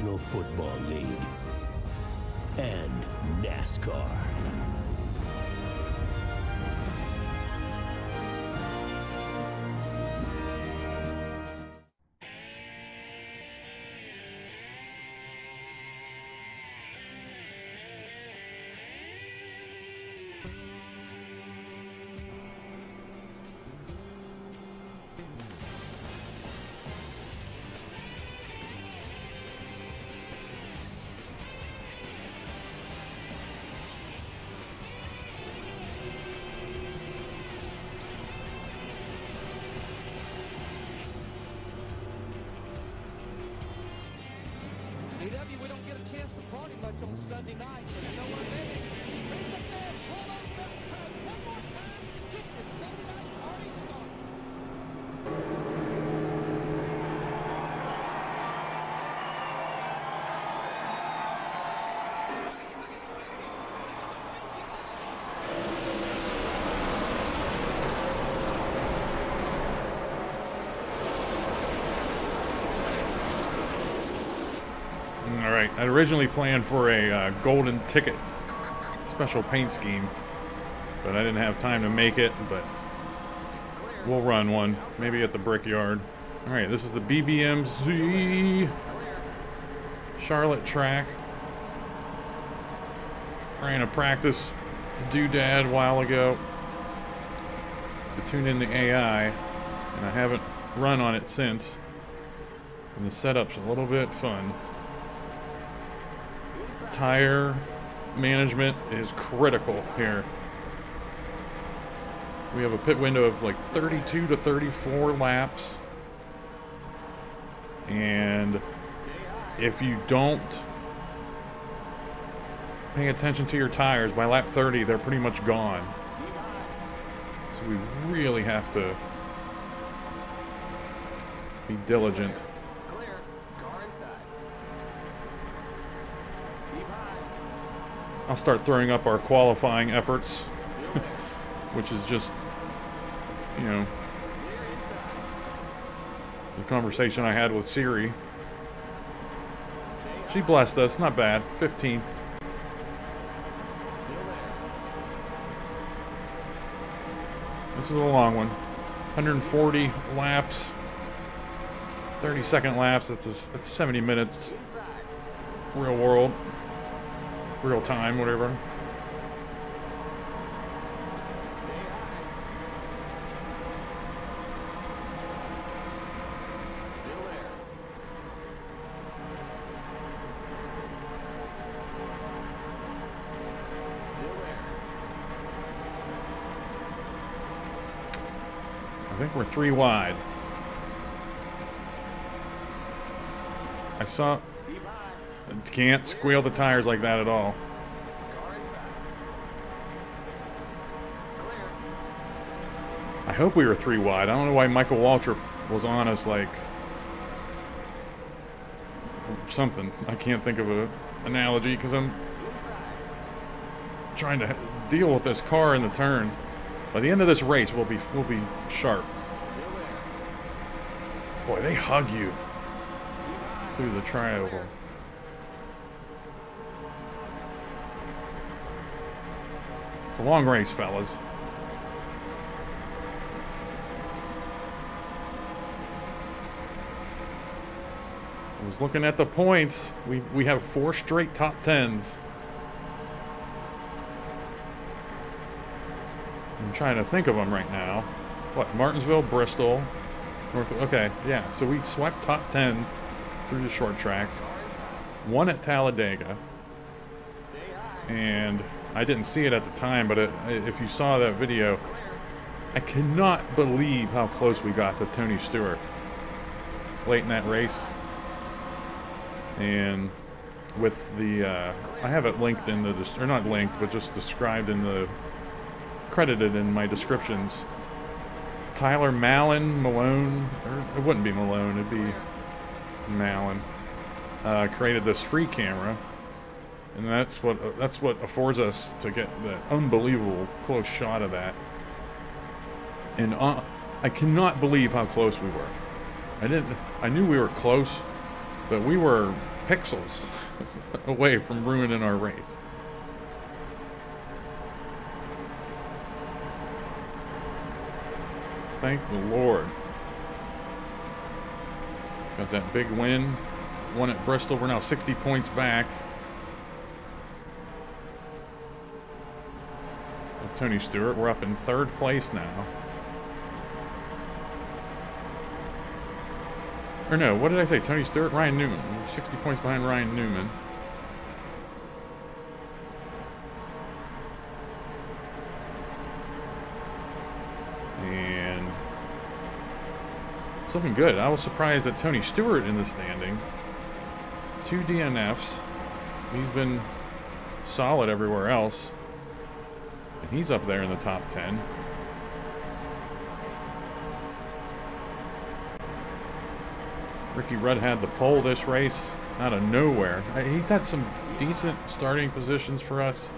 National Football League and NASCAR. AW, we don't get a chance to party much on Sunday night, so you know what All right. I originally planned for a uh, golden ticket special paint scheme, but I didn't have time to make it. But we'll run one, maybe at the Brickyard. All right. This is the BBMC Charlotte track. Ran a practice doodad a while ago to tune in the AI, and I haven't run on it since. And the setup's a little bit fun tire management is critical here. We have a pit window of like 32 to 34 laps. And if you don't pay attention to your tires, by lap 30, they're pretty much gone. So we really have to be diligent. I'll start throwing up our qualifying efforts, which is just, you know, the conversation I had with Siri. She blessed us, not bad. 15th. This is a long one. 140 laps. 30 second laps. That's, a, that's 70 minutes. Real world real time, whatever. I think we're three wide. I saw can't squeal the tires like that at all. I hope we were three wide. I don't know why Michael Waltrip was on us like something. I can't think of a analogy because I'm trying to deal with this car in the turns. By the end of this race, we'll be we'll be sharp. Boy, they hug you through the trioval. A long race, fellas. I was looking at the points. We we have four straight top tens. I'm trying to think of them right now. What? Martinsville, Bristol, North. Okay, yeah. So we swept top tens through the short tracks. One at Talladega, and I didn't see it at the time, but it, if you saw that video, I cannot believe how close we got to Tony Stewart late in that race. And with the, uh, I have it linked in the, or not linked, but just described in the, credited in my descriptions. Tyler Mallon, Malone, or it wouldn't be Malone, it'd be Mallon, uh, created this free camera and that's what that's what affords us to get the unbelievable close shot of that. And uh, I cannot believe how close we were. I didn't. I knew we were close, but we were pixels away from ruining our race. Thank the Lord. Got that big win. One at Bristol. We're now 60 points back. Tony Stewart. We're up in third place now. Or no, what did I say? Tony Stewart? Ryan Newman. 60 points behind Ryan Newman. And something good. I was surprised that Tony Stewart in the standings. Two DNFs. He's been solid everywhere else. And he's up there in the top 10. Ricky Rudd had the pole this race out of nowhere. He's had some decent starting positions for us,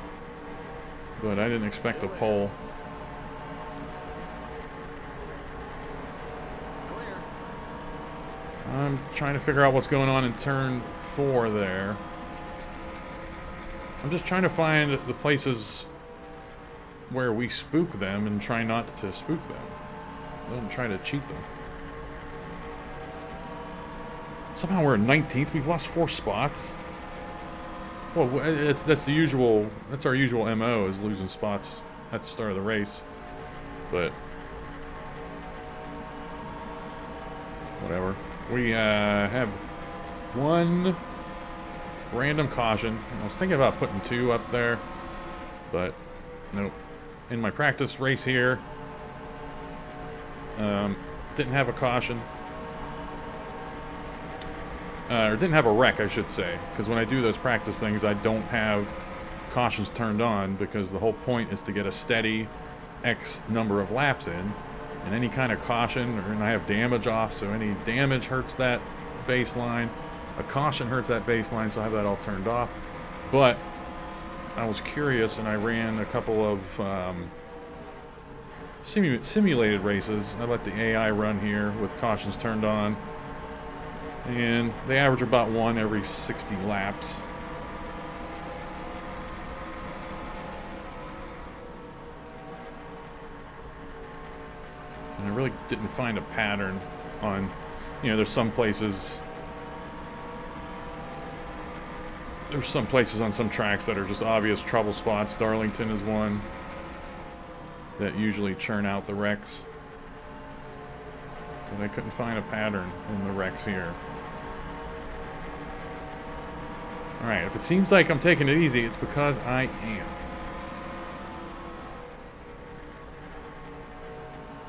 but I didn't expect a pole. I'm trying to figure out what's going on in turn four there. I'm just trying to find the places where we spook them and try not to spook them. Don't try to cheat them. Somehow we're 19th. We've lost four spots. Well, that's the usual. That's our usual mo is losing spots at the start of the race. But whatever. We uh, have one random caution. I was thinking about putting two up there, but nope. In my practice race here, um, didn't have a caution. Uh, or didn't have a wreck, I should say, because when I do those practice things, I don't have cautions turned on because the whole point is to get a steady X number of laps in, and any kind of caution, or and I have damage off, so any damage hurts that baseline. A caution hurts that baseline, so I have that all turned off. But I was curious, and I ran a couple of um, simu- simulated races. I let the AI run here with cautions turned on and they average about one every 60 laps. And I really didn't find a pattern on, you know, there's some places, there's some places on some tracks that are just obvious trouble spots. Darlington is one that usually churn out the wrecks. But I couldn't find a pattern in the wrecks here. Alright, if it seems like I'm taking it easy, it's because I am.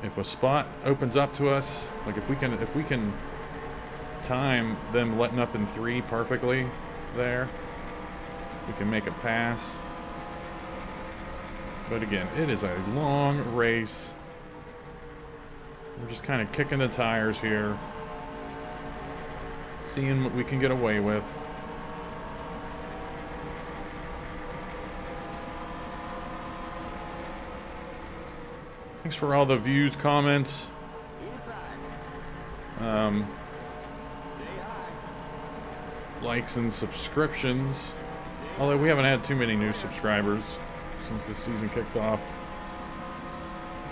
If a spot opens up to us, like if we can if we can time them letting up in three perfectly there, we can make a pass. But again, it is a long race. We're just kind of kicking the tires here. Seeing what we can get away with. Thanks for all the views, comments. Um, likes and subscriptions. Although we haven't had too many new subscribers since the season kicked off.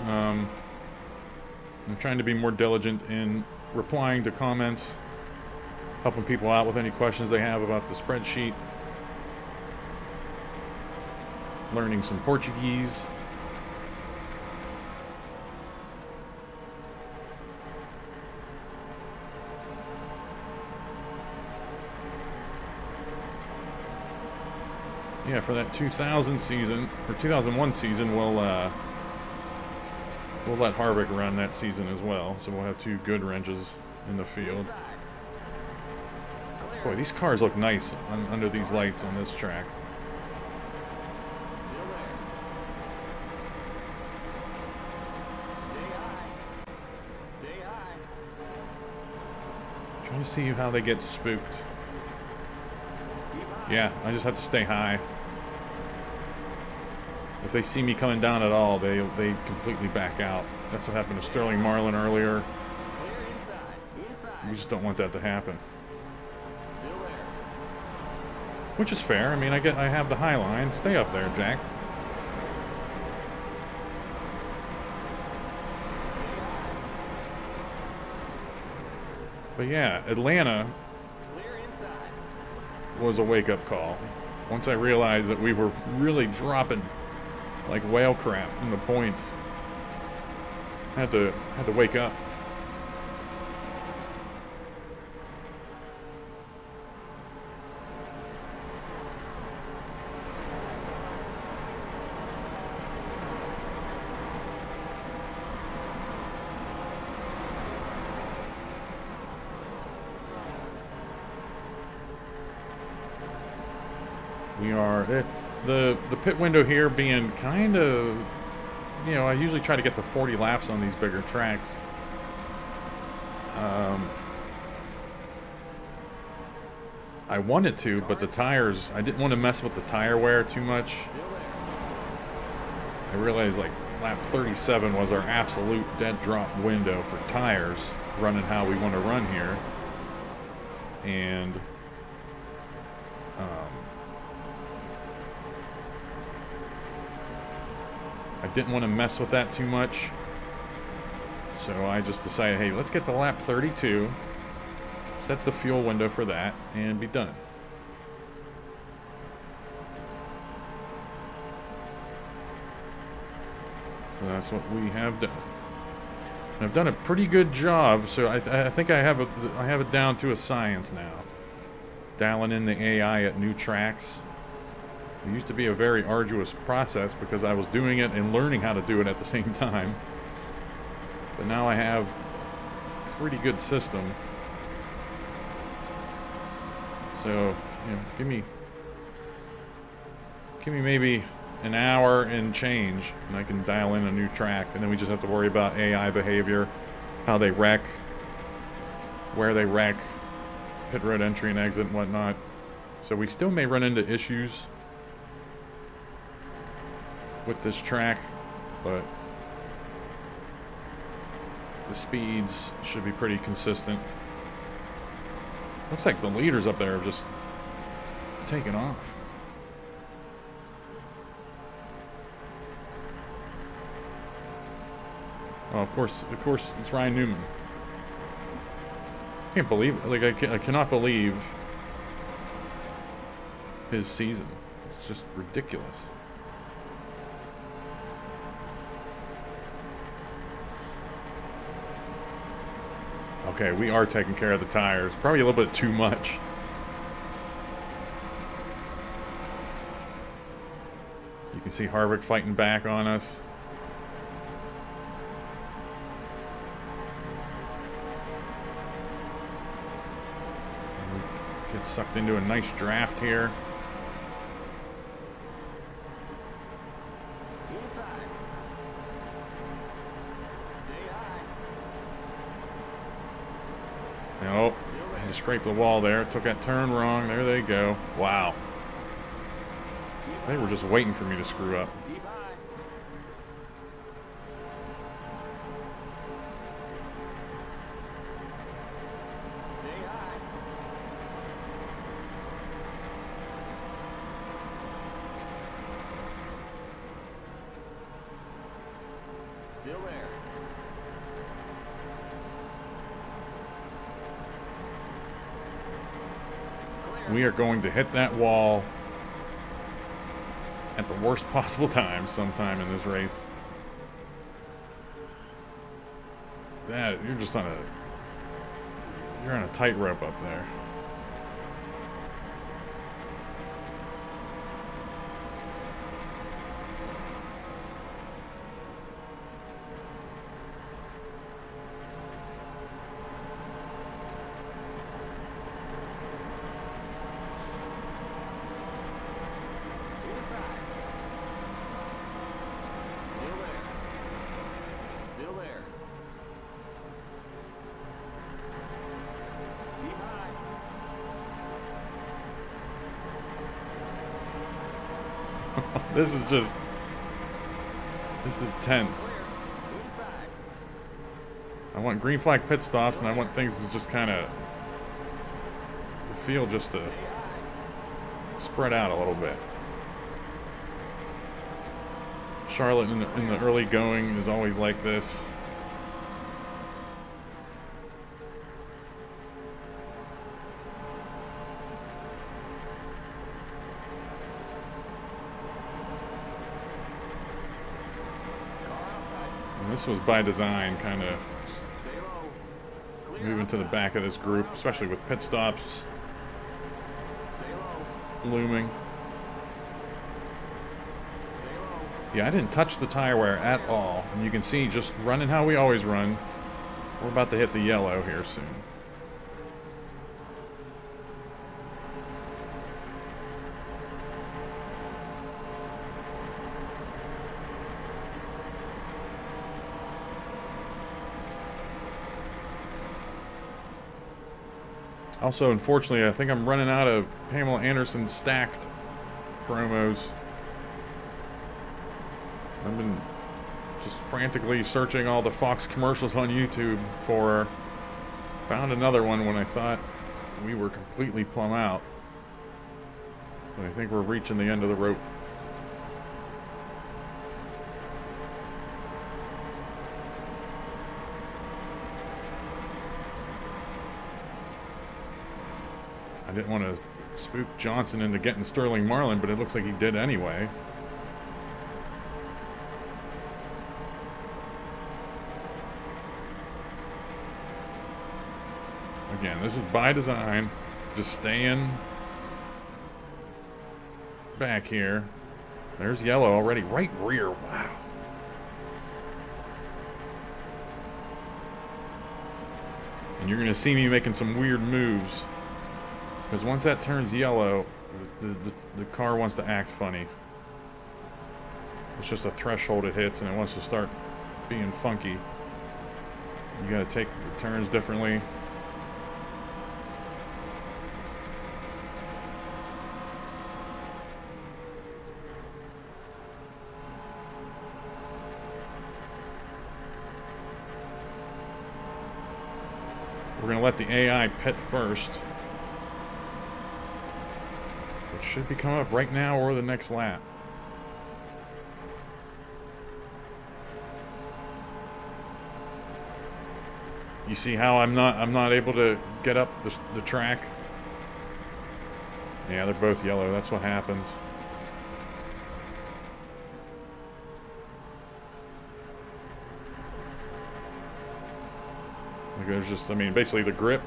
Um, I'm trying to be more diligent in replying to comments, helping people out with any questions they have about the spreadsheet, learning some Portuguese. Yeah, for that 2000 season or 2001 season, we'll uh, we'll let Harvick run that season as well. So we'll have two good wrenches in the field. Boy, these cars look nice on, under these lights on this track. Trying to see how they get spooked. Yeah, I just have to stay high. They see me coming down at all, they they completely back out. That's what happened to Sterling Marlin earlier. We just don't want that to happen. Which is fair. I mean, I get I have the high line. Stay up there, Jack. But yeah, Atlanta was a wake-up call. Once I realized that we were really dropping like whale crap in the points, had to had to wake up. We are eh, the the pit window here being kind of, you know, I usually try to get the 40 laps on these bigger tracks. Um, I wanted to, but the tires, I didn't want to mess with the tire wear too much. I realized like lap 37 was our absolute dead drop window for tires running how we want to run here. And didn't want to mess with that too much. So I just decided, hey, let's get to lap 32, set the fuel window for that, and be done. So that's what we have done. And I've done a pretty good job, so I, I think I have, a, I have it down to a science now. Dialing in the AI at new tracks. It used to be a very arduous process because I was doing it and learning how to do it at the same time. But now I have a pretty good system. So, you know, give me give me maybe an hour and change and I can dial in a new track and then we just have to worry about AI behavior, how they wreck, where they wreck, pit road entry and exit and whatnot. So we still may run into issues with this track, but the speeds should be pretty consistent. Looks like the leaders up there have just taken off. Oh, of course, of course, it's Ryan Newman. I can't believe. Like, I, I cannot believe his season. It's just ridiculous. Okay, we are taking care of the tires. Probably a little bit too much. You can see Harvick fighting back on us. Get sucked into a nice draft here. Nope. Had to scrape the wall there. Took that turn wrong. There they go. Wow. They were just waiting for me to screw up. Going to hit that wall at the worst possible time sometime in this race. That you're just on a you're on a tightrope up there. This is just this is tense. I want green flag pit stops and I want things to just kind of feel just to spread out a little bit. Charlotte in the, in the early going is always like this. This was by design, kind of moving to the back of this group, especially with pit stops looming. Yeah, I didn't touch the tire wear at all. And you can see just running how we always run. We're about to hit the yellow here soon. Also, unfortunately, I think I'm running out of Pamela Anderson stacked promos. I've been just frantically searching all the Fox commercials on YouTube for her. Found another one when I thought we were completely plumb out. But I think we're reaching the end of the rope. I didn't want to spook Johnson into getting Sterling Marlin, but it looks like he did anyway. Again, this is by design. Just staying back here. There's yellow already. Right rear. Wow. And you're going to see me making some weird moves. Because once that turns yellow, the, the, the car wants to act funny. It's just a threshold it hits and it wants to start being funky. You gotta take the turns differently. We're gonna let the AI pit first. Should be coming up right now or the next lap. You see how I'm not I'm not able to get up the, the track? Yeah, they're both yellow. That's what happens. Like there's just I mean basically the grip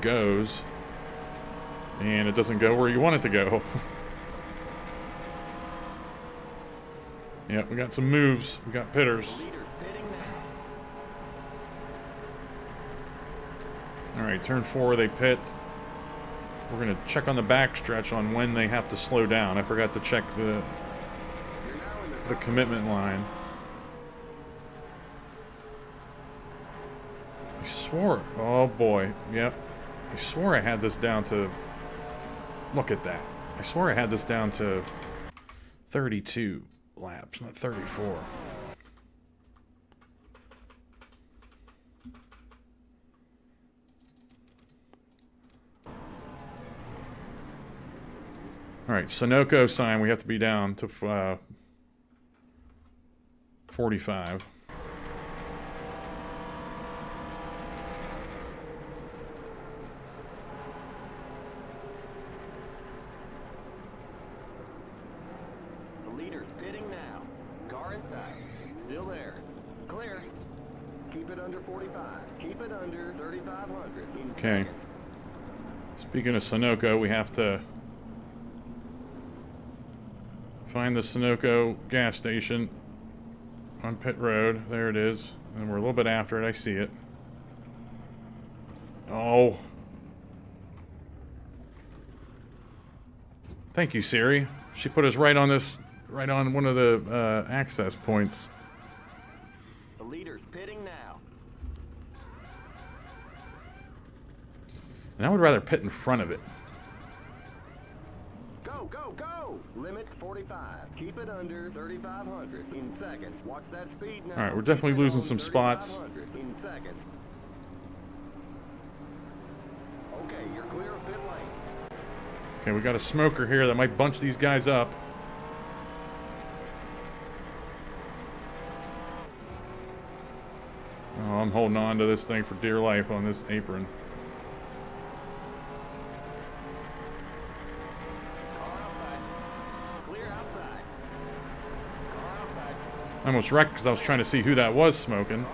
goes and it doesn't go where you want it to go. yeah, we got some moves. We got pitters. Leader pitting now. All right, turn four, they pit. We're gonna check on the backstretch on when they have to slow down. I forgot to check the the commitment line. I swore. Oh boy. Yep. I swore I had this down to. Look at that. I swore I had this down to 32 laps, not 34. All right, Sunoco sign. We have to be down to uh, 45. The leader's pitting now. Car in sight. Still there. Clear. Keep it under 45. Keep it under 3,500. Okay. Speaking of Sunoco, we have to find the Sunoco gas station on Pit Road. There it is. And we're a little bit after it. I see it. Oh. Thank you, Siri. She put us right on this, right on one of the uh, access points. The leader's pitting now. And I would rather pit in front of it. Go, go, go! Limit 45. Keep it under 3,500. In seconds. Watch that speed now. All right, we're definitely losing some spots. In seconds. Okay, you're clear of pit lane. Okay, we got a smoker here that might bunch these guys up. Oh, I'm holding on to this thing for dear life on this apron. Car outside. Clear outside. Car outside. I almost wrecked because I was trying to see who that was smoking.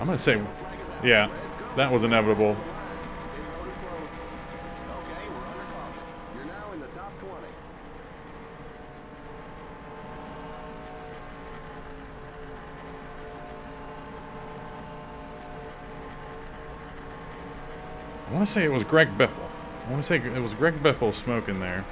I'm say, Flag is out. yeah, that was inevitable. Get loaded close. Okay, we're under caution. You're now in the top 20. I want to say it was Greg Biffle. I want to say it was Greg Biffle smoking there.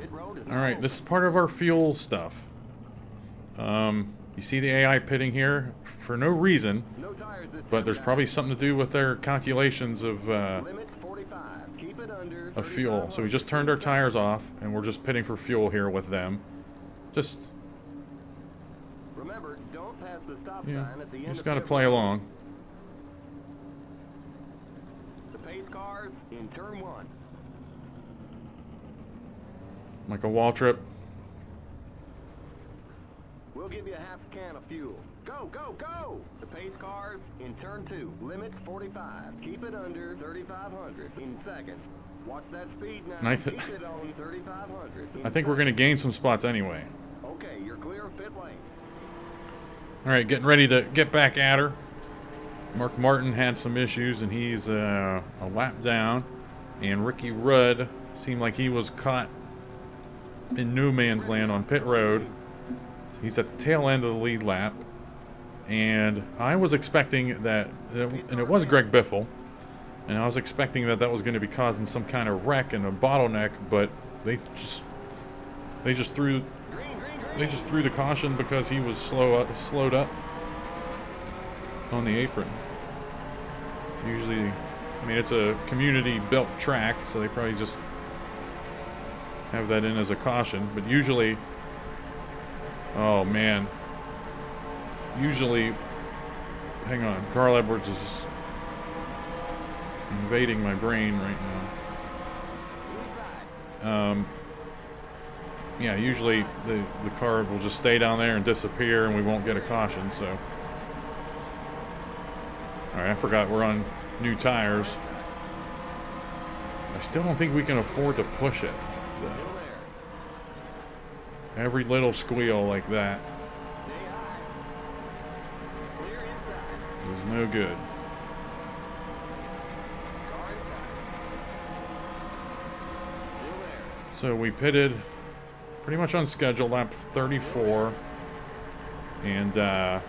Pit road is All right, this is part of our fuel stuff. Um, you see the AI pitting here for no reason, No tires this but there's probably something to do with their calculations of uh, Limit 45. Keep it under of fuel. So we just turned our tires off, and we're just pitting for fuel here with them. Just Remember, don't pass the stop yeah, sign at the end just got to play along. The pace cars in turn one. Like a Waltrip. We'll give you a half can of fuel. Go, go, go! The pace cars in turn two. Limit 45. Keep it under 3,500 in seconds. Watch that speed now. Nice. Keep it on 3,500. I think we're going to gain some spots anyway. Okay, you're clear of pit lane. All right, getting ready to get back at her. Mark Martin had some issues, and he's uh, a lap down. And Ricky Rudd seemed like he was caught in no man's land on pit road. He's at the tail end of the lead lap. And I was expecting that, and it was Greg Biffle, and I was expecting that that was going to be causing some kind of wreck and a bottleneck, but they just they just threw they just threw the caution because he was slow up, slowed up on the apron. Usually, I mean, it's a community-built track, so they probably just have that in as a caution. But usually, oh man, usually, hang on, Carl Edwards is invading my brain right now. Um, yeah, usually the, the car will just stay down there and disappear and we won't get a caution, so. Alright, I forgot we're on new tires. I still don't think we can afford to push it. Every little squeal like that is no good. So we pitted pretty much on schedule, lap 34. And uh,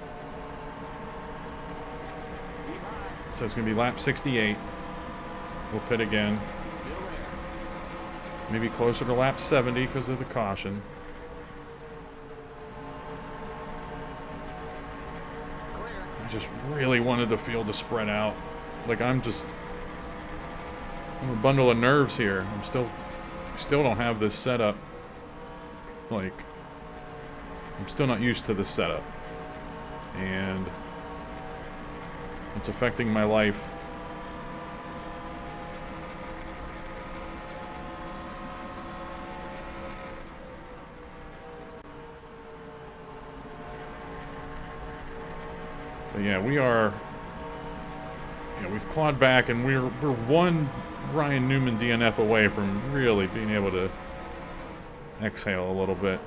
so it's going to be lap 68. We'll pit again. Maybe closer to lap 70 because of the caution. I just really wanted the field to spread out. Like I'm just I'm a bundle of nerves here. I'm still still don't have this setup. Like I'm still not used to this setup. And it's affecting my life. Yeah, we are. Know, we've clawed back, and we're we're one Ryan Newman DNF away from really being able to exhale a little bit.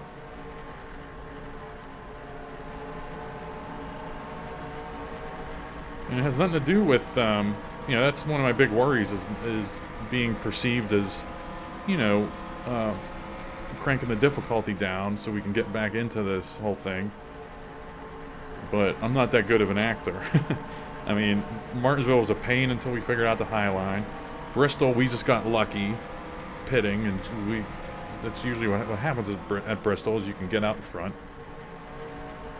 And it has nothing to do with, um, you know, that's one of my big worries is, is being perceived as, you know, uh, cranking the difficulty down so we can get back into this whole thing. But I'm not that good of an actor. I mean, Martinsville was a pain until we figured out the High Line. Bristol, we just got lucky pitting, and we that's usually what, what happens at, at Bristol is you can get out in front.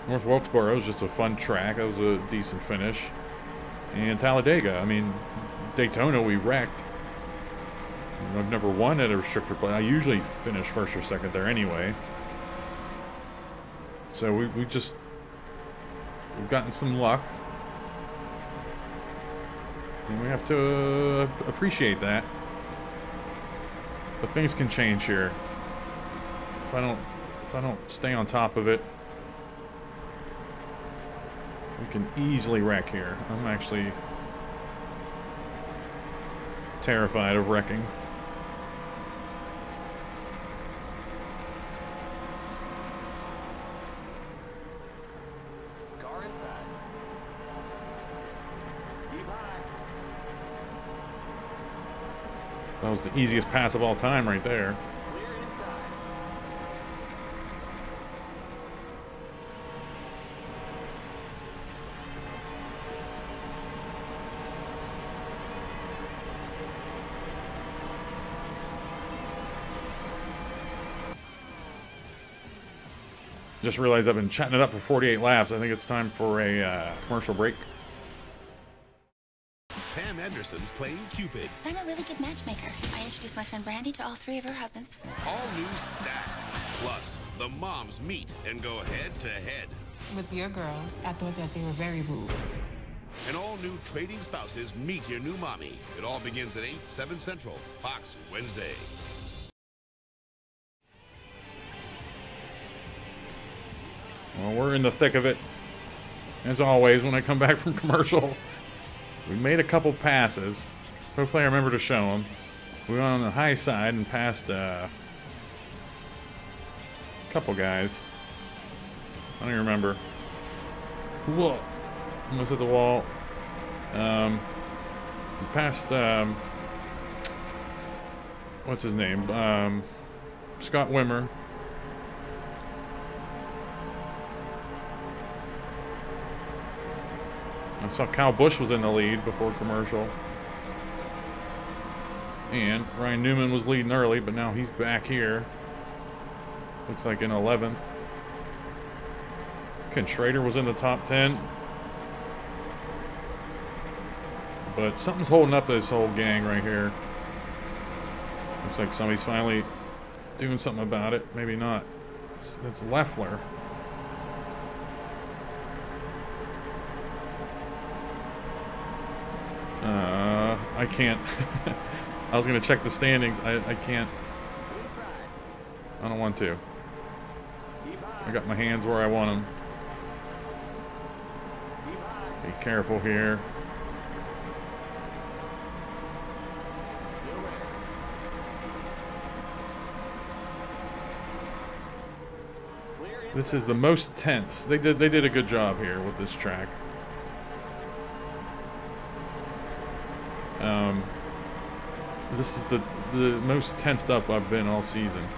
North Wilkesboro was just a fun track. That was a decent finish. And Talladega, I mean, Daytona we wrecked. I've never won at a restrictor plate. I usually finish first or second there anyway. So we, we just we've gotten some luck. And we have to uh, appreciate that. But things can change here. If I don't if I don't stay on top of it, we can easily wreck here. I'm actually terrified of wrecking. Was the easiest pass of all time right there. Just realized I've been chatting it up for 48 laps. I think it's time for a uh, commercial break. Pam Anderson's playing Cupid. I'm a really good matchmaker. I introduced my friend Brandy to all three of her husbands. All new Stacked. Plus, the moms meet and go head to head. With your girls, I thought that they were very rude. And all new trading spouses meet your new mommy. It all begins at 8, 7 Central, Fox Wednesday. Well, we're in the thick of it. As always, when I come back from commercial, we made a couple passes. Hopefully, I remember to show them. We went on the high side and passed uh, a couple guys. I don't even remember. Whoa! Almost hit the wall. Um, we passed. Um, what's his name? Um, Scott Wimmer. Saw Kyle Busch was in the lead before commercial. And Ryan Newman was leading early, but now he's back here. Looks like in 11th. Ken Schrader was in the top 10. But something's holding up this whole gang right here. Looks like somebody's finally doing something about it. Maybe not. It's, it's Leffler. Uh, I can't. I was gonna check the standings. I, I can't. I don't want to. I got my hands where I want them. Be careful here. This is the most tense. They did they did a good job here with this track. This is the the most tensed up I've been all season.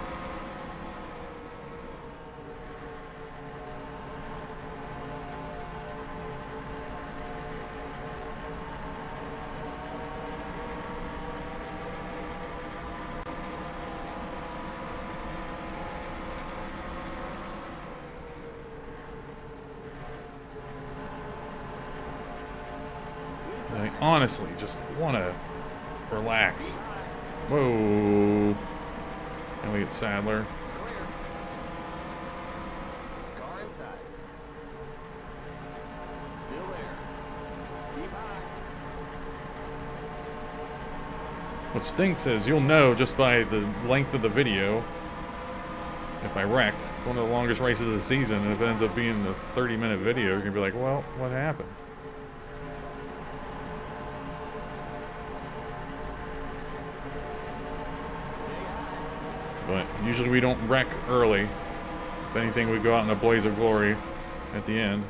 I honestly just want to relax. Whoa. Sadler. Still there. Keep high. What stinks is you'll know just by the length of the video if I wrecked. One of the longest races of the season, and if it ends up being a 30 minute video, you're going to be like, well, what happened? Usually we don't wreck early. If anything, we go out in a blaze of glory at the end.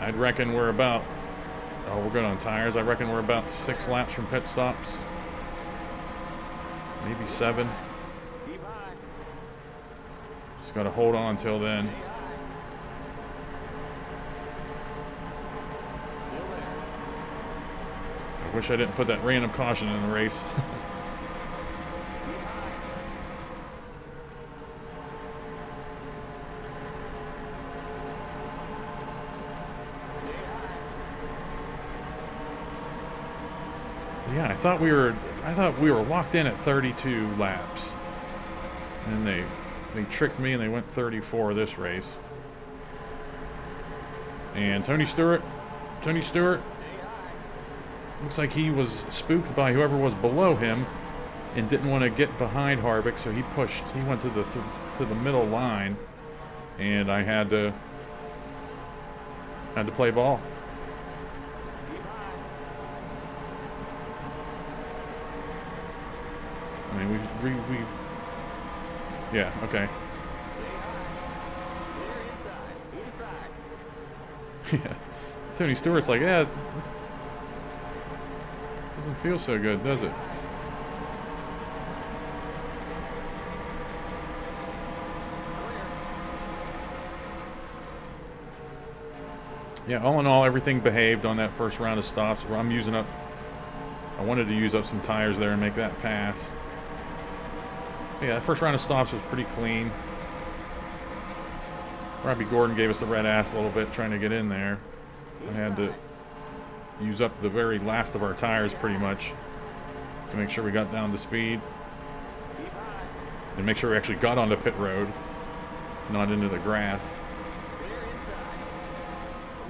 I'd reckon we're about, oh, we're good on tires. I reckon we're about six laps from pit stops. Maybe seven. Just got to hold on until then. Wish I didn't put that random caution in the race. yeah, I thought we were. I thought we were locked in at 32 laps, and they they tricked me and they went 34 this race. And Tony Stewart, Tony Stewart, looks like he was spooked by whoever was below him, and didn't want to get behind Harvick, so he pushed. He went to the th- to the middle line, and I had to had to play ball. I mean, we, we, we yeah, okay. Yeah. Tony Stewart's like, yeah, doesn't feel so good, does it? Yeah, all in all, everything behaved on that first round of stops. I'm using up. I wanted to use up some tires there and make that pass. Yeah, that first round of stops was pretty clean. Robby Gordon gave us the red ass a little bit trying to get in there. I had to use up the very last of our tires pretty much to make sure we got down to speed and make sure we actually got onto pit road, not into the grass.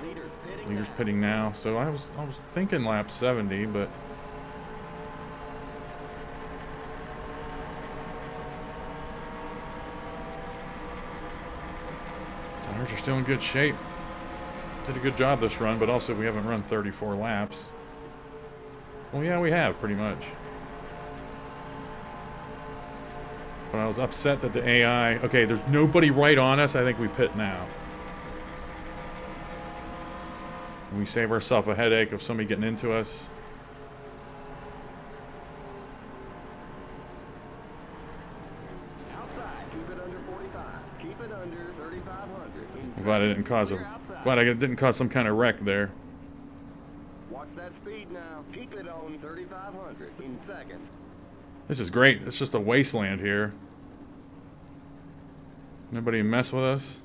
Leader's pitting now. pitting now, so I was I was thinking lap 70, but tires are still in good shape. Did a good job this run, but also we haven't run 34 laps. Well, yeah, we have pretty much. But I was upset that the AI. Okay, there's nobody right on us. I think we pit now. We save ourselves a headache of somebody getting into us. Outside. Keep it under 45. Keep it under 3,500. I'm glad I didn't cause a. Glad I didn't cause some kind of wreck there. Watch that speed now. Keep it on 3,500 in seconds. This is great. It's just a wasteland here. Nobody mess with us.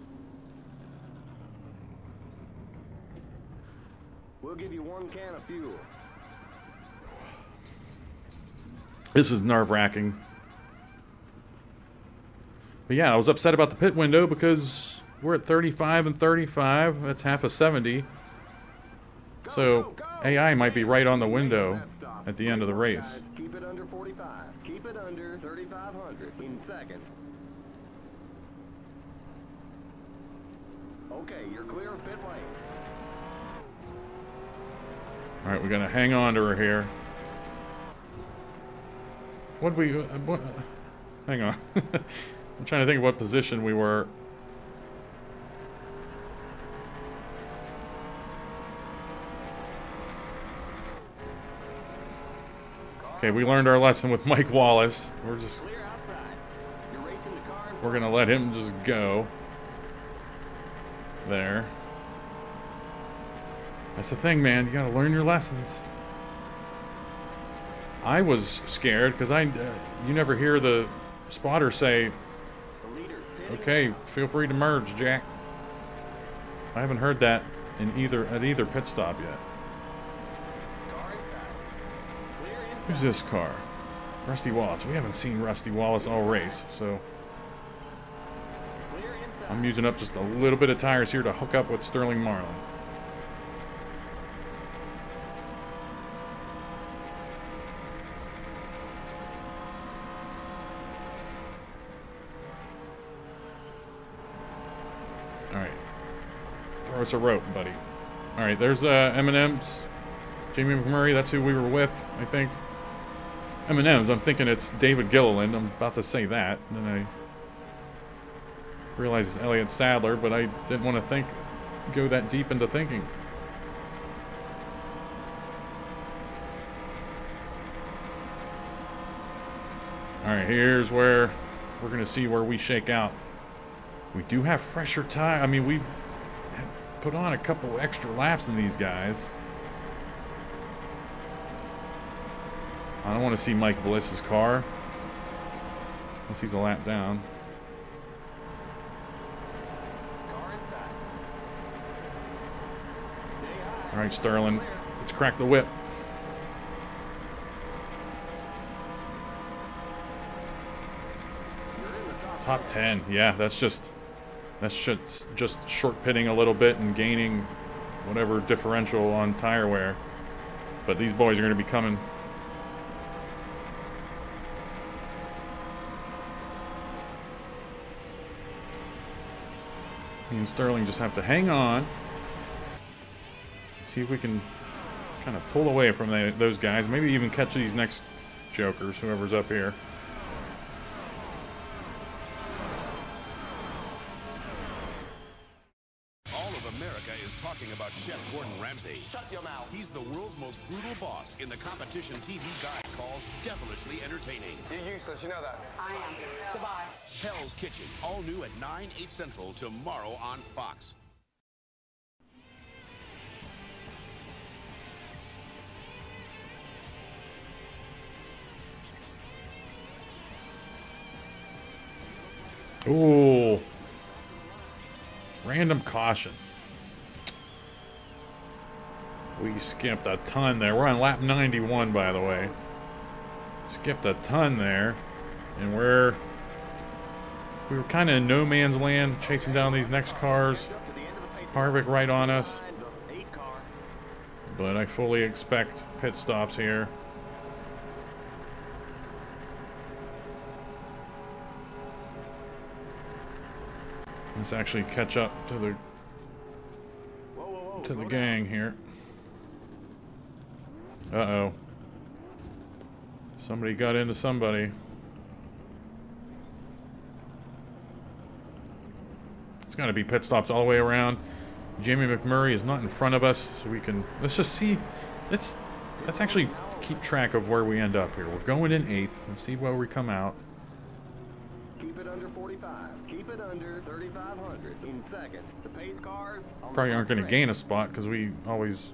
We'll give you one can of fuel. This is nerve wracking. But yeah, I was upset about the pit window because we're at 35 and 35. That's half of 70. Go, So. AI might be right on the window at the end of the race. Keep it under 45. Keep it under 3,500 in seconds. Okay, you're clear of pit lane. All right, we're gonna hang on to her here. What we? Uh, what? uh, hang on. I'm trying to think of what position we were. Okay, we learned our lesson with Mike Wallace. We're just Clear outside. You're racing the car in we're gonna let him just go. There. That's the thing, man. You gotta learn your lessons. I was scared because I, uh, you never hear the spotter say, The leader's pitting "Okay, feel free to merge, Jack." I haven't heard that in either at either pit stop yet. Car inside. Clear inside. Who's this car? Rusty Wallace. We haven't seen Rusty Wallace all race, so I'm using up just a little bit of tires here to hook up with Sterling Marlin. All right, throw us a rope, buddy. All right, there's uh, M&M's. Jamie McMurray. That's who we were with, I think. M&M's, I'm thinking it's David Gilliland. I'm about to say that. And then I realize it's Elliott Sadler, but I didn't want to think, go that deep into thinking. All right, here's where we're going to see where we shake out. We do have fresher tires. I mean, we've put on a couple extra laps than these guys. I don't want to see Mike Bliss's car. Unless he's a lap down. High. Alright, Sterling. Let's crack the whip. Top 10. Yeah, that's just that's just just short pitting a little bit and gaining whatever differential on tire wear. But these boys are going to be coming. Me and Sterling just have to hang on. See if we can kind of pull away from the, those guys. Maybe even catch these next jokers, whoever's up here. All of America is talking about Chef Gordon Ramsay. Shut your mouth. He's the world's most brutal boss in the competition TV guide calls devilishly entertaining. You're useless, you know that. I am. Goodbye. Hell's Kitchen, all new at 9, 8 central tomorrow on Fox. Ooh. Random caution. We skipped a ton there. We're on lap 91, by the way. Skipped a ton there. And we're... We were kind of in no man's land, chasing down these next cars. Harvick right on us. But I fully expect pit stops here. Let's actually catch up to the to the gang here. Uh-oh. Somebody got into somebody. It's got to be pit stops all the way around. Jamie McMurray is not in front of us, so we can let's just see. Let's let's actually keep track of where we end up here. We're going in eighth. Let's see where we come out. Keep it under 45. Keep it under 3,500. In second. The pace cars. Probably aren't going to gain a spot because we always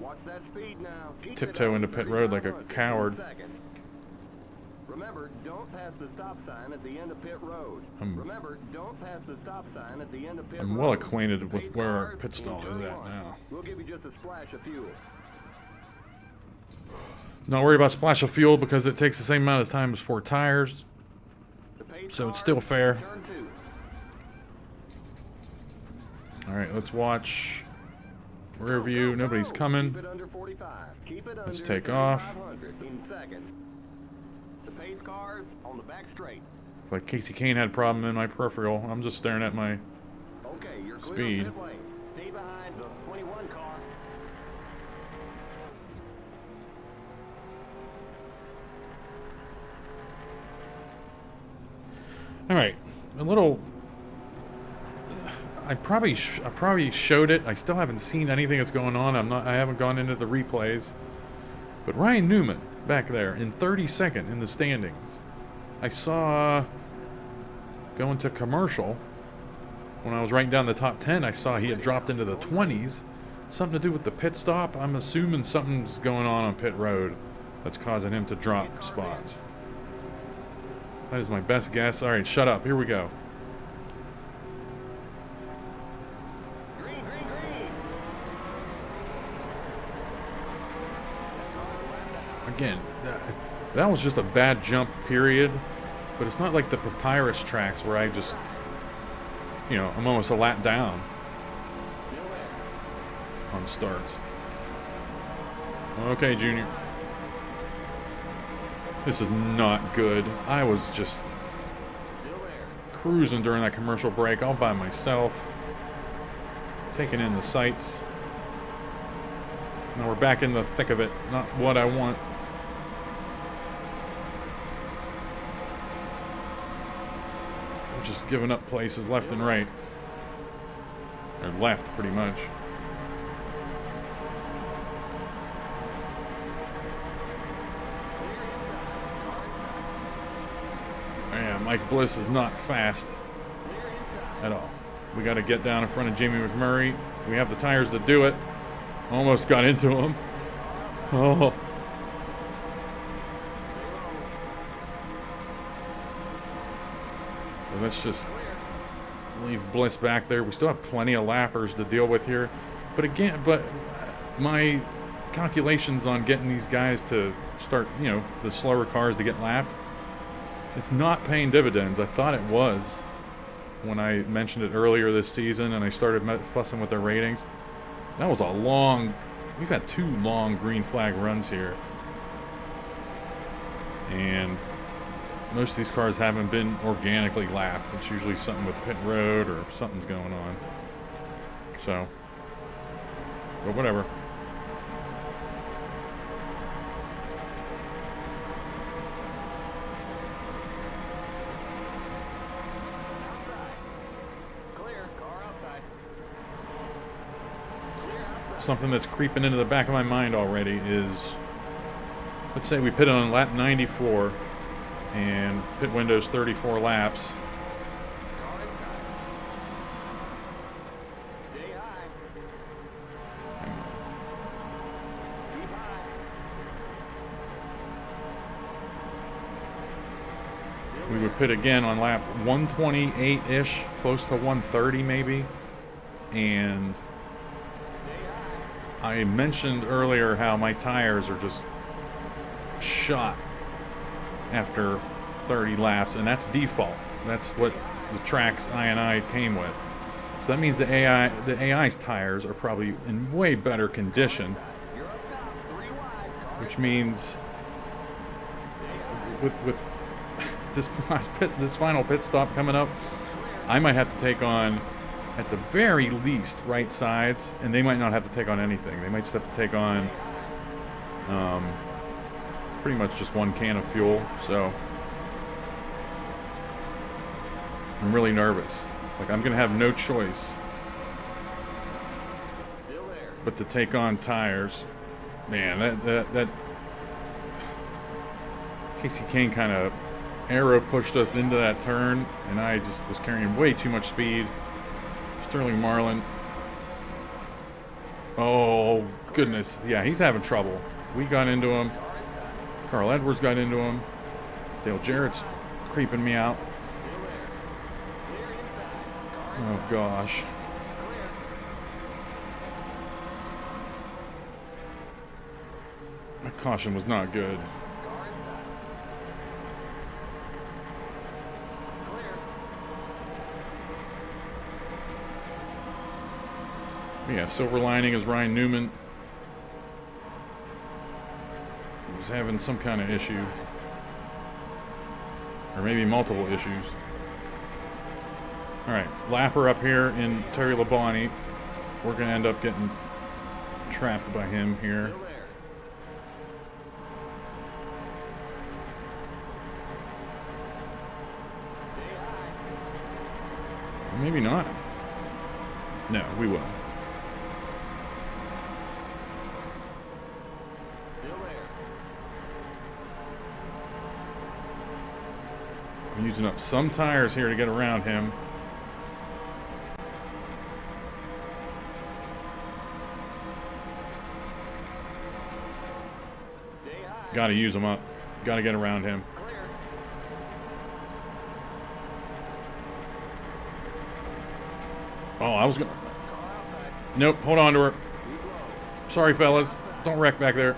Watch that speed now. Tiptoe into pit road like a 3,500 in coward. second. Remember, don't pass the stop sign at the end of pit road. I'm- Remember, don't pass the stop sign at the end of pit I'm well acquainted with where our pit stall is at now. We'll give you just a splash of fuel. not worry about splash of fuel because it takes the same amount of time as four tires. So it's still fair. All right, let's watch rear view. Nobody's coming. Keep it under 45. Keep it Let's take off. 3,500 In second. The pace cars on the back straight. Like Kasey Kahne had a problem in my peripheral. I'm just staring at my. Okay, you're clear Speed. of pit lane. Stay behind the 21 car. All right, a little. I probably sh- I probably showed it. I still haven't seen anything that's going on. I'm not. I haven't gone into the replays. But Ryan Newman back there in 32nd in the standings. I saw going to commercial when I was writing down the top 10. I saw he had dropped into the 20s. Something to do with the pit stop. I'm assuming something's going on on pit road that's causing him to drop spots. That is my best guess. All right, shut up. Here we go. Green, green, green. Again, that, that was just a bad jump, period. But it's not like the papyrus tracks where I just, you know, I'm almost a lap down on starts. Okay, Junior. This is not good. I was just cruising during that commercial break all by myself, taking in the sights. Now we're back in the thick of it. Not what I want. Just giving up places left and right. Or left, pretty much. Mike Bliss is not fast at all. We got to get down in front of Jamie McMurray. We have the tires to do it. Almost got into him. Oh. Let's just leave Bliss back there. We still have plenty of lappers to deal with here. But again, but my calculations on getting these guys to start, you know, the slower cars to get lapped, it's not paying dividends. I thought it was when I mentioned it earlier this season and I started fussing with their ratings. That was a long, we've had two long green flag runs here. And most of these cars haven't been organically lapped. It's usually something with pit road or something's going on. So, but whatever. Something that's creeping into the back of my mind already is, let's say we pit on lap 94 and pit windows 34 laps. We would pit again on lap 128-ish, close to 130 maybe. And I mentioned earlier how my tires are just shot after 30 laps, and that's default. That's what the tracks INI came with. So that means the AI, the AI's tires are probably in way better condition, which means with with this last pit, this final pit stop coming up, I might have to take on at the very least right sides, and they might not have to take on anything. They might just have to take on um, pretty much just one can of fuel, so I'm really nervous. Like I'm gonna have no choice but to take on tires. Man, that that that Kasey Kahne kind of aero pushed us into that turn, and I just was carrying way too much speed. Sterling Marlin. Oh goodness, yeah, he's having trouble. We got into him. Carl Edwards got into him. Dale Jarrett's creeping me out. Oh gosh. That caution was not good. Yeah, silver lining is Ryan Newman was having some kind of issue. Or maybe multiple issues. Alright, Lapper up here in Terry Labonte. We're going to end up getting trapped by him here. Maybe not. No, we will. Using up some tires here to get around him. Got to use them up. Got to get around him. Oh, I was gonna. Nope, hold on to her. Sorry, fellas. Don't wreck back there.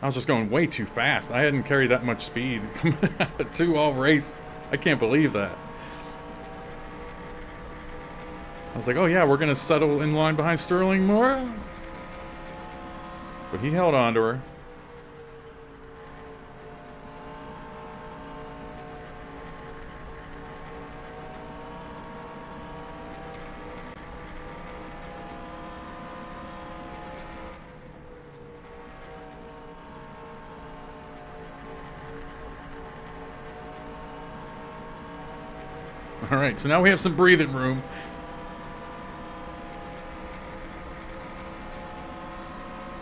I was just going way too fast. I hadn't carried that much speed coming two all race. I can't believe that. I was like, oh yeah, we're going to settle in line behind Sterling more. But he held on to her. So now we have some breathing room.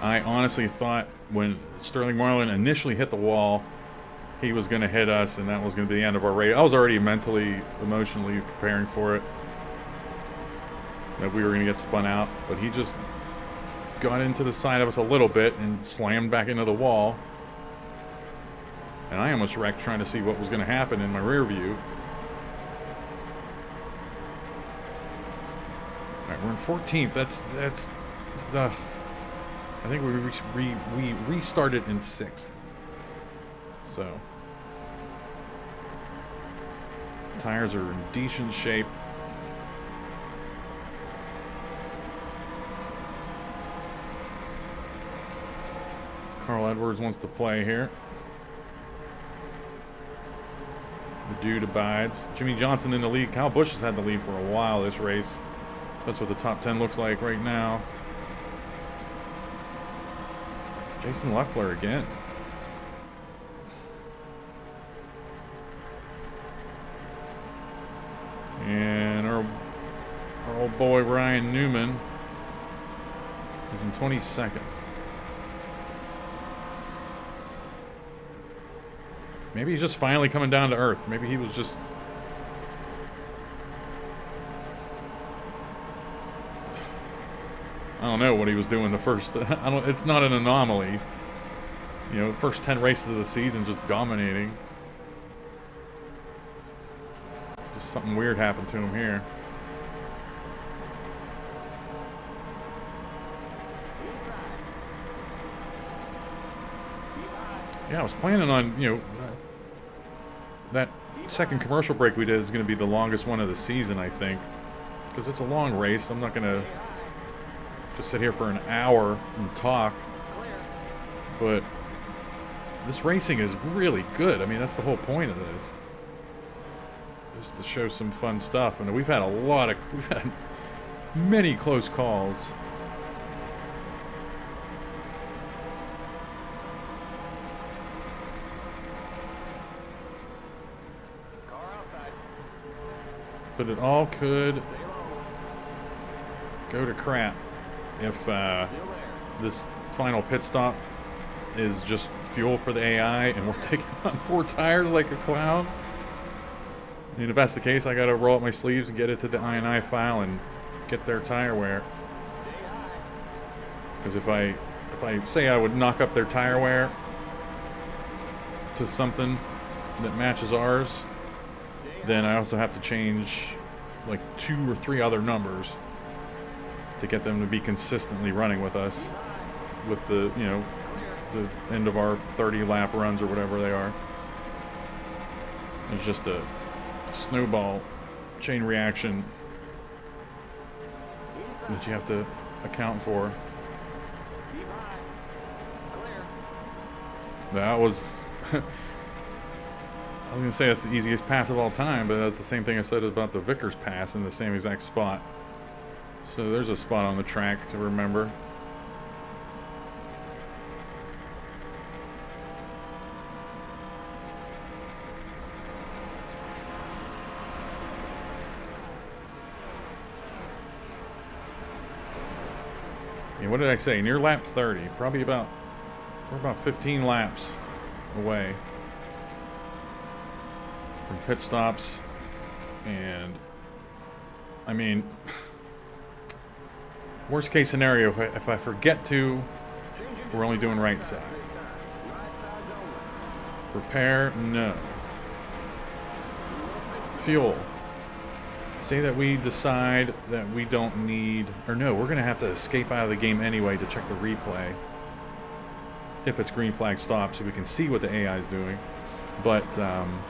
I honestly thought when Sterling Marlin initially hit the wall he was going to hit us and that was going to be the end of our race. I was already mentally, emotionally preparing for it. That we were going to get spun out, but he just got into the side of us a little bit and slammed back into the wall. And I almost wrecked trying to see what was going to happen in my rear view. All right, we're in 14th. That's that's. Uh, I think we re, we restarted in sixth. So tires are in decent shape. Carl Edwards wants to play here. The dude abides. Jimmie Johnson in the lead. Kyle Busch has had the lead for a while this race. That's what the top 10 looks like right now. Jason Leffler again. And our, our old boy Ryan Newman is in 22nd. Maybe he's just finally coming down to earth. Maybe he was just I don't know what he was doing the first. I don't. It's not an anomaly. You know, first ten races of the season, just dominating. Just something weird happened to him here. Yeah, I was planning on you know that second commercial break we did is going to be the longest one of the season, I think, because it's a long race. I'm not going to just sit here for an hour and talk. But this racing is really good. I mean, that's the whole point of this. Just to show some fun stuff. And we've had a lot of, we've had many close calls. But it all could go to crap if uh, this final pit stop is just fuel for the AI and we're taking on four tires like a clown. And if that's the case, I gotta roll up my sleeves and get it to the INI file and get their tire wear. Because if I if I say I would knock up their tire wear to something that matches ours, then I also have to change like two or three other numbers to get them to be consistently running with us with the, you know, the end of our 30 lap runs or whatever they are. It's just a snowball chain reaction that you have to account for. That was. I was going to say that's the easiest pass of all time, but that's the same thing I said about the Vickers pass in the same exact spot. So there's a spot on the track to remember. Yeah, what did I say? Near lap 30. Probably about we're about 15 laps away from pit stops. And I mean Worst case scenario, if I, if I forget to, we're only doing right side. Repair, no. Fuel. Say that we decide that we don't need, or no, we're going to have to escape out of the game anyway to check the replay. If it's green flag stop, so we can see what the AI is doing. But, um,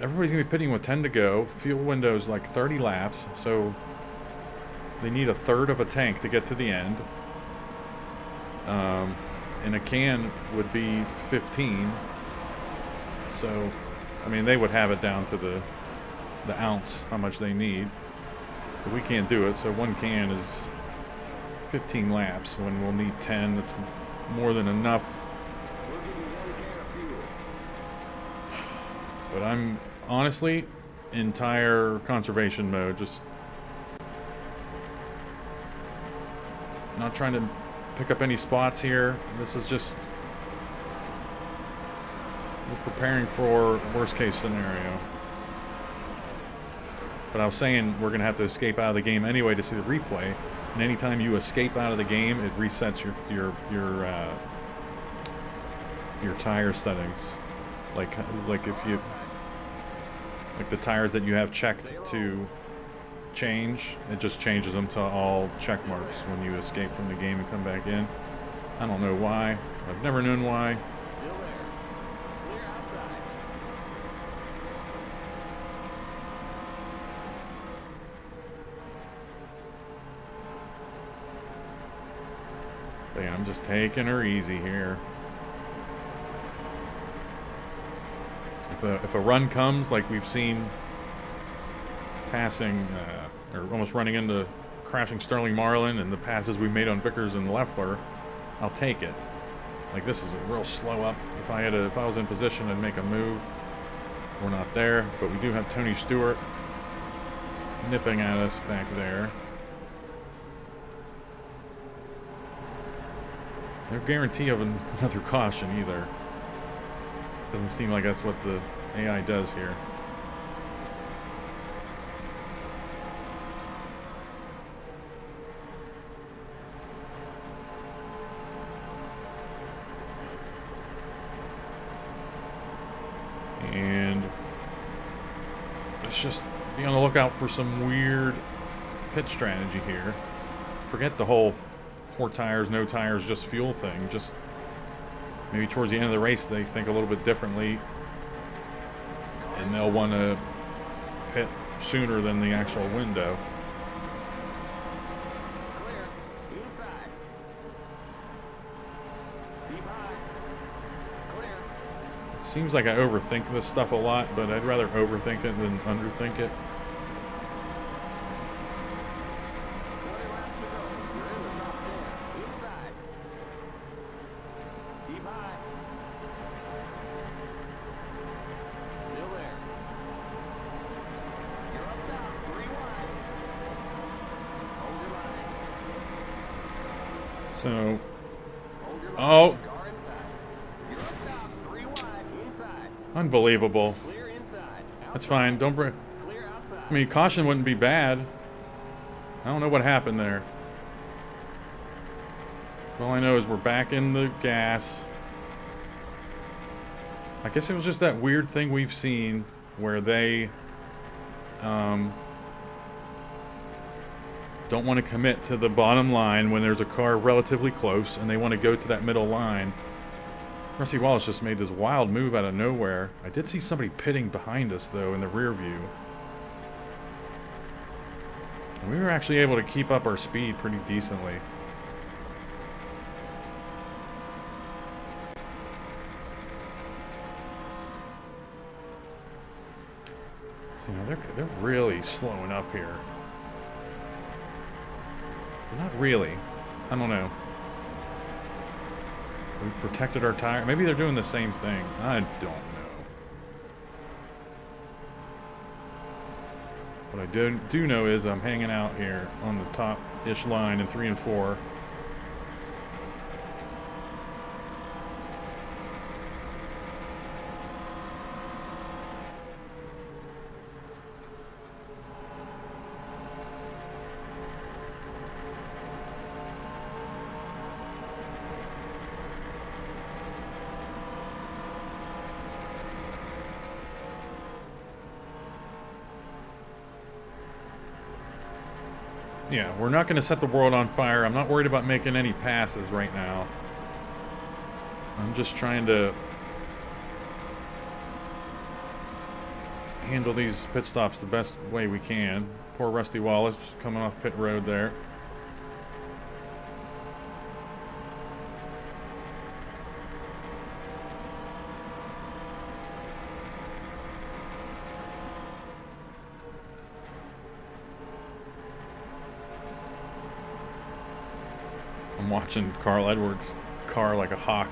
everybody's going to be pitting with 10 to go. Fuel window's like 30 laps, so they need a third of a tank to get to the end. Um, and a can would be 15. So, I mean, they would have it down to the the ounce, how much they need. But we can't do it, so one can is 15 laps. When we'll need 10, that's more than enough but I'm honestly entire conservation mode. Just not trying to pick up any spots here. This is just we're preparing for worst case scenario. But I was saying we're gonna have to escape out of the game anyway to see the replay. And anytime you escape out of the game, it resets your your your uh, your tire settings. Like like if you like the tires that you have checked to change, it just changes them to all check marks when you escape from the game and come back in. I don't know why. I've never known why. I'm just taking her easy here. If a, if a run comes, like we've seen passing, uh, or almost running into crashing Sterling Marlin and the passes we made on Vickers and Leffler, I'll take it. Like this is a real slow up. If I had a, if I was in position, I'd make a move. We're not there, but we do have Tony Stewart nipping at us back there. No guarantee of an- another caution either. Doesn't seem like that's what the AI does here. And let's just be on the lookout for some weird pit strategy here. Forget the whole four tires, no tires, just fuel thing. Just maybe towards the end of the race they think a little bit differently and they'll want to pit sooner than the actual window. Seems like I overthink this stuff a lot, but I'd rather overthink it than underthink it. Wide. oh, unbelievable. That's fine. Don't bring. I mean, caution wouldn't be bad. I don't know what happened there. All I know is we're back in the gas. I guess it was just that weird thing we've seen where they um, don't want to commit to the bottom line when there's a car relatively close and they want to go to that middle line. Rusty Wallace just made this wild move out of nowhere. I did see somebody pitting behind us though in the rear view. And we were actually able to keep up our speed pretty decently. You know, they're, they're really slowing up here. Not really. I don't know. We protected our tire. Maybe they're doing the same thing. I don't know. What I do, do know is I'm hanging out here on the top-ish line in 3 and 4. We're not going to set the world on fire. I'm not worried about making any passes right now. I'm just trying to handle these pit stops the best way we can. Poor Rusty Wallace coming off pit road there. Watching Carl Edwards' car like a hawk.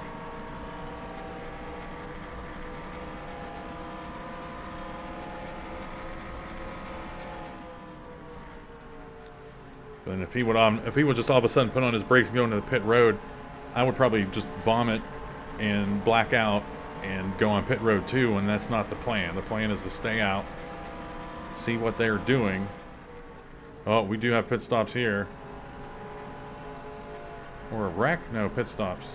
And if he would um, if he would just all of a sudden put on his brakes and go into the pit road, I would probably just vomit and black out and go on pit road too. And that's not the plan. The plan is to stay out, see what they're doing. Oh, we do have pit stops here. Or a wreck? No, pit stops.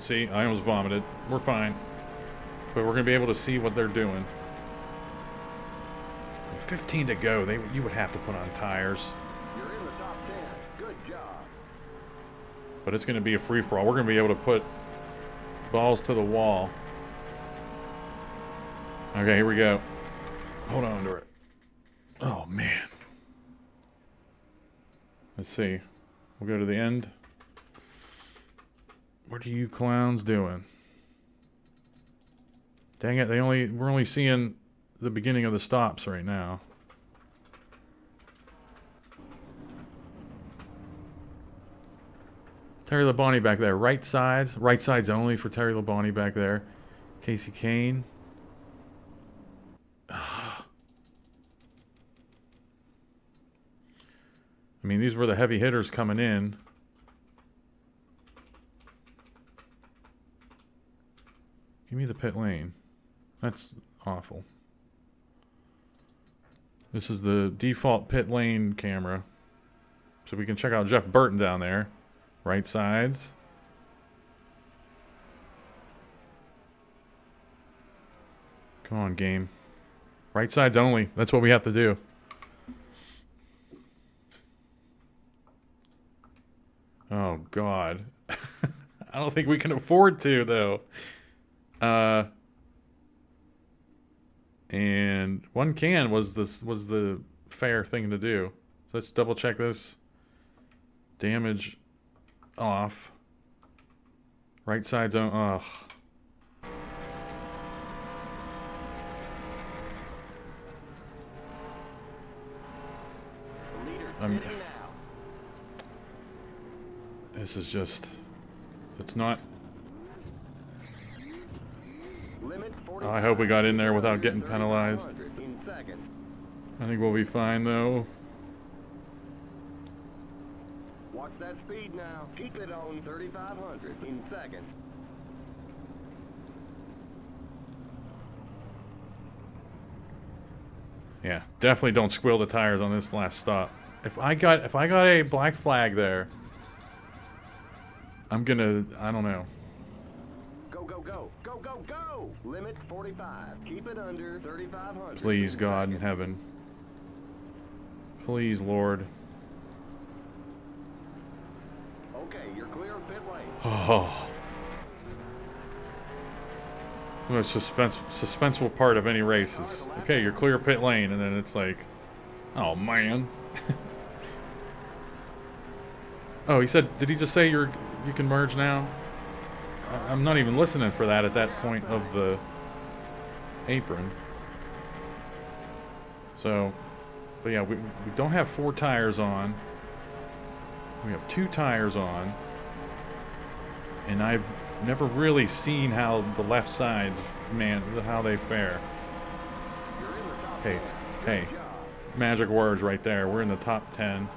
See, I almost vomited. We're fine. But we're going to be able to see what they're doing. 15 to go. They You would have to put on tires. You're in the top 10. Good job. But it's going to be a free-for-all. We're going to be able to put balls to the wall. Okay, here we go. Hold on to it. Oh, man. Let's see. We'll go to the end. What are you clowns doing? Dang it, they only we're only seeing the beginning of the stops right now. Terry Labonte back there. Right sides. Right sides only for Terry Labonte back there. Kasey Kahne. I mean, these were the heavy hitters coming in. Give me the pit lane. That's awful. This is the default pit lane camera. So we can check out Jeff Burton down there. Right sides. Come on, game. Right sides only. That's what we have to do. Oh, God. I don't think we can afford to, though. Uh, and one can was this was the fair thing to do. So let's double check this. Damage off. Right side's on. Ugh. I'm- now. This is just. It's not. Limit I hope we got in there without getting penalized. 3,500 In seconds. I think we'll be fine though. Watch that speed now. Keep it on 3,500 in seconds. Yeah, definitely don't squill the tires on this last stop. If I got if I got a black flag there, I'm gonna I don't know. Go. Limit 45. Keep it under 3,500. Please God in heaven. Please Lord. Okay, you're clear of pit lane. Oh. It's the most suspense suspenseful part of any race is okay, you're clear of pit lane and then it's like oh man. oh, he said did he just say you're you can merge now? I'm not even listening for that at that point of the apron. So, but yeah, we, we don't have four tires on. We have two tires on. And I've never really seen how the left sides, man, how they fare. You're in the top Hey, hey, magic words right there. We're in the top 10.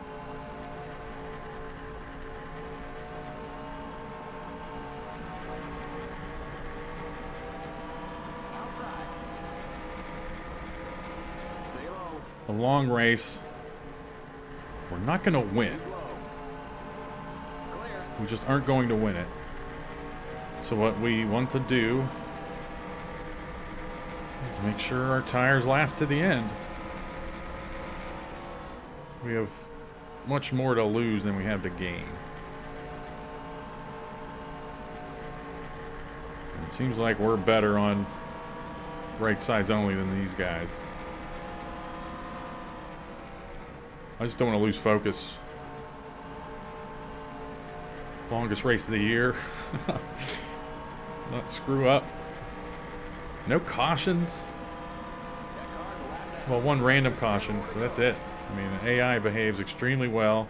A long race. We're not going to win. We just aren't going to win it. So what we want to do is make sure our tires last to the end. We have much more to lose than we have to gain. And it seems like we're better on right sides only than these guys. I just don't want to lose focus. Longest race of the year. Not screw up. No cautions. Well, one random caution, but that's it. I mean, the AI behaves extremely well.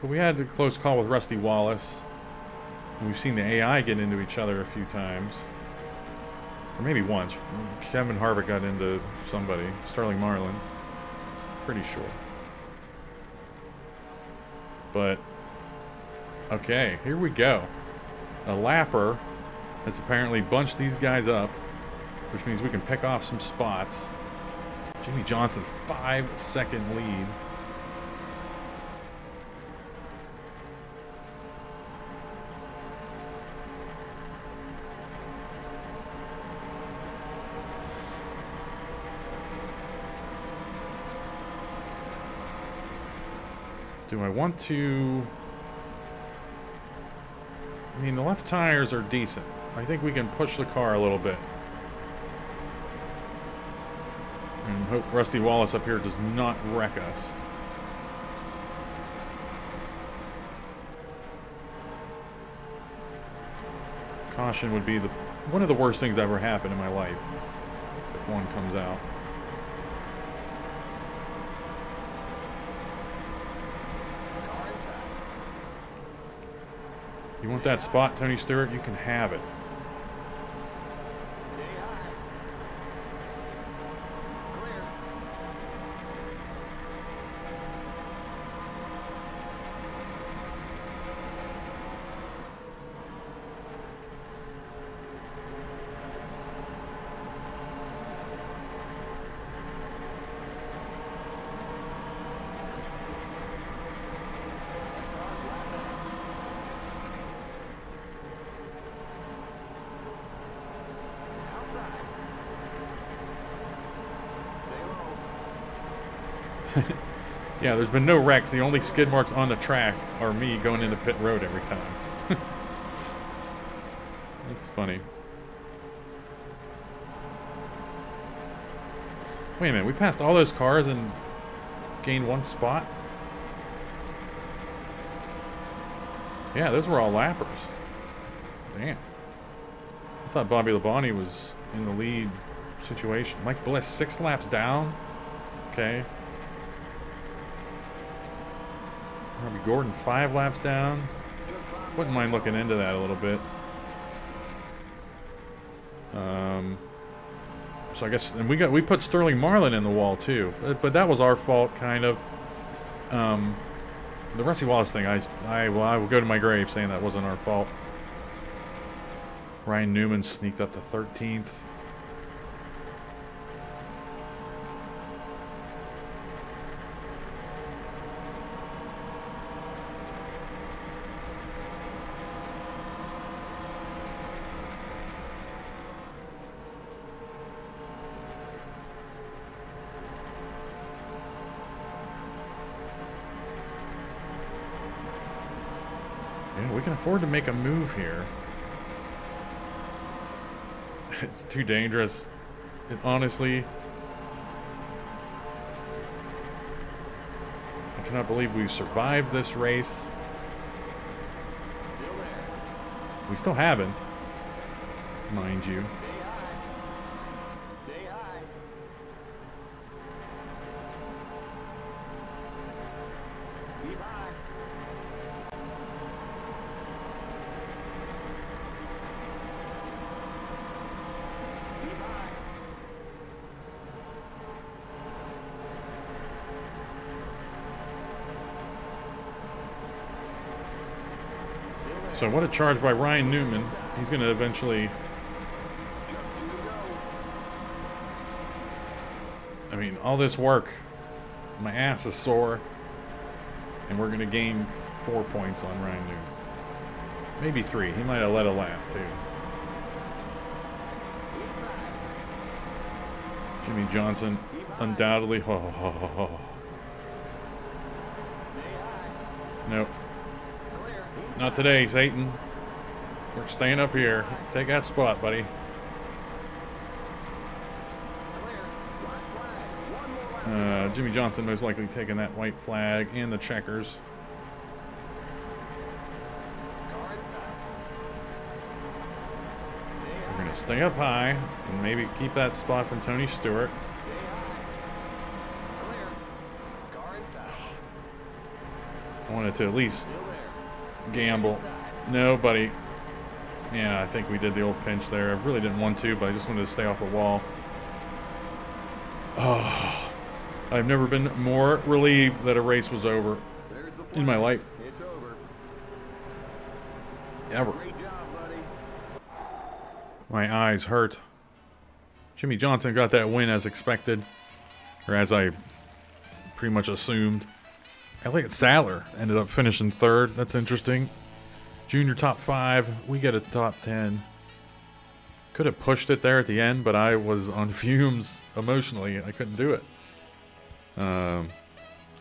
But we had a close call with Rusty Wallace. And we've seen the AI get into each other a few times. Or maybe once. Kevin Harvick got into somebody. Sterling Marlin. Pretty sure. But, okay, here we go. A lapper has apparently bunched these guys up, which means we can pick off some spots. Jimmie Johnson, five second lead. Do I want to... I mean, the left tires are decent. I think we can push the car a little bit. And hope Rusty Wallace up here does not wreck us. Caution would be the one of the worst things that ever happened in my life. If one comes out. You want that spot, Tony Stewart? You can have it. Yeah, there's been no wrecks. The only skid marks on the track are me going into pit road every time. That's funny. Wait a minute, we passed all those cars and gained one spot? Yeah, those were all lappers. Damn. I thought Bobby Labonte was in the lead situation. Mike Bliss, six laps down? Okay. Robby Gordon, five laps down. Wouldn't mind looking into that a little bit. Um, so I guess, and we got we put Sterling Marlin in the wall too, but, but that was our fault, kind of. Um, the Rusty Wallace thing, I, I, well, I will go to my grave saying that wasn't our fault. Ryan Newman sneaked up to 13th. Can afford to make a move here. It's too dangerous. It honestly... I cannot believe we survived this race. We still haven't, mind you. So what a charge by Ryan Newman. He's going to eventually... I mean, all this work, my ass is sore, and we're going to gain four points on Ryan Newman. Maybe three. He might have let a lap, too. Jimmie Johnson, undoubtedly... Ho, ho, ho. Nope. Not today, Satan. We're staying up here. Take that spot, buddy. Uh, Jimmie Johnson most likely taking that white flag and the checkers. We're going to stay up high and maybe keep that spot from Tony Stewart. I wanted to at least gamble. No, buddy. Yeah, I think we did the old pinch there. I really didn't want to, but I just wanted to stay off the wall. Oh, I've never been more relieved that a race was over in my life. ever. My eyes hurt. Jimmie Johnson got that win as expected, or as I pretty much assumed. Elliott Sadler ended up finishing third. That's interesting. Junior top five. We get a top ten. Could have pushed it there at the end, but I was on fumes emotionally. I couldn't do it. Um,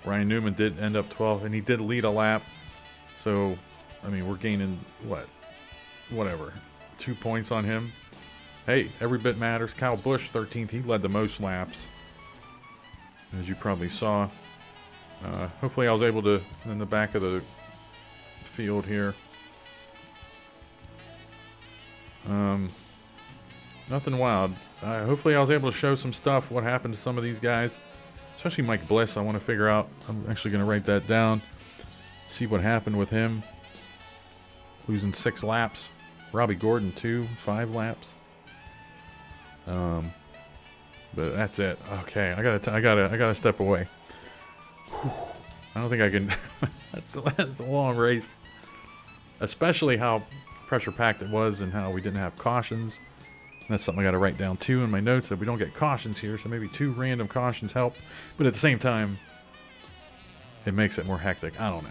Ryan Newman did end up 12th, and he did lead a lap. So, I mean, we're gaining what? Whatever. Two points on him. Hey, every bit matters. Kyle Busch, 13th. He led the most laps, as you probably saw. Uh, hopefully, I was able to, in the back of the field here. Um, nothing wild. Uh, hopefully, I was able to show some stuff. What happened to some of these guys, especially Mike Bliss. I want to figure out. I'm actually going to write that down. See what happened with him. Losing six laps. Robby Gordon two, five laps. Um, but that's it. Okay, I gotta, t- I gotta, I gotta step away. I don't think I can. that's, that's a long race, especially how pressure packed it was and how we didn't have cautions. That's something I got to write down too in my notes that we don't get cautions here, so maybe two random cautions help. But at the same time, it makes it more hectic. I don't know,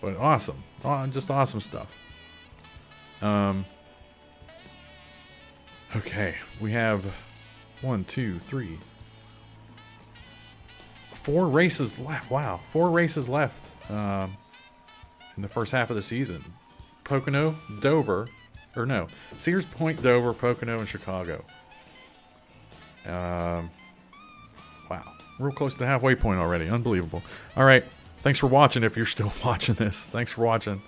but awesome, Aw, just awesome stuff. Um. Okay, we have one, two, three, four races left. Wow, four races left um, in the first half of the season. Pocono, Dover, or no, Sears Point, Dover, Pocono, and Chicago. Um, wow, real close to the halfway point already. Unbelievable. All right, thanks for watching. If you're still watching this, thanks for watching.